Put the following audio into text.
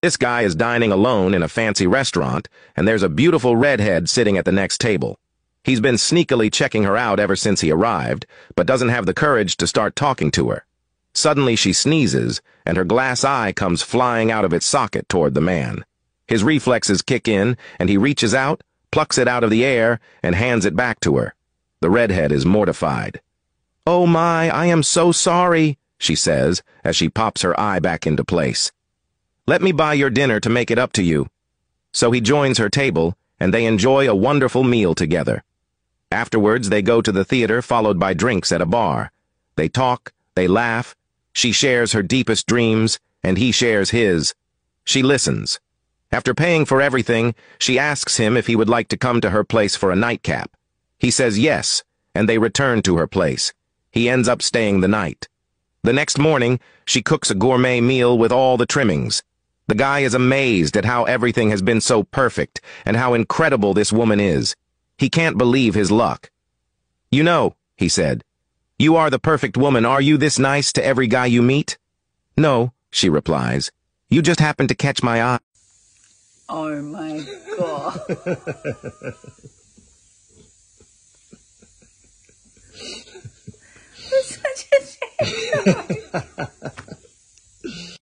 This guy is dining alone in a fancy restaurant, and there's a beautiful redhead sitting at the next table. He's been sneakily checking her out ever since he arrived, but doesn't have the courage to start talking to her. Suddenly she sneezes, and her glass eye comes flying out of its socket toward the man. His reflexes kick in, and he reaches out, plucks it out of the air, and hands it back to her. The redhead is mortified. Oh my, I am so sorry, she says, as she pops her eye back into place. Let me buy your dinner to make it up to you. So he joins her table, and they enjoy a wonderful meal together. Afterwards, they go to the theater, followed by drinks at a bar. They talk, they laugh, she shares her deepest dreams, and he shares his. She listens. After paying for everything, she asks him if he would like to come to her place for a nightcap. He says yes, and they return to her place. He ends up staying the night. The next morning, she cooks a gourmet meal with all the trimmings. The guy is amazed at how everything has been so perfect and how incredible this woman is. He can't believe his luck. You know, he said, you are the perfect woman. Are you this nice to every guy you meet? No, she replies. You just happen to catch my eye. Oh my god. That's such a shame.